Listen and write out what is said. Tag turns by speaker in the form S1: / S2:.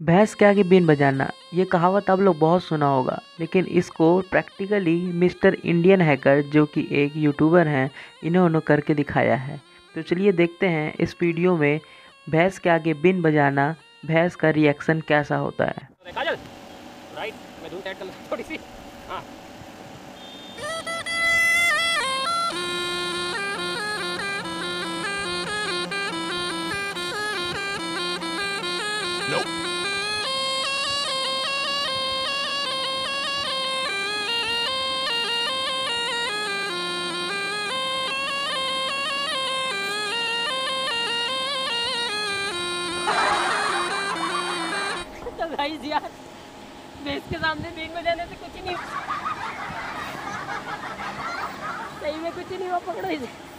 S1: भैंस के आगे बीन बजाना ये कहावत आप लोग बहुत सुना होगा लेकिन इसको प्रैक्टिकली मिस्टर इंडियन हैकर जो कि एक यूट्यूबर हैं इन्होंने करके दिखाया है। तो चलिए देखते हैं इस वीडियो में भैंस के आगे बीन बजाना भैंस का रिएक्शन कैसा होता है।
S2: काजल राइट मैं दूर साइड कर थोड़ी सी हाँ।
S3: तो भाई यार। भैंस के सामने बीन बजाने से कुछ नहीं सही में कुछ नहीं हुआ पकड़ो इसे।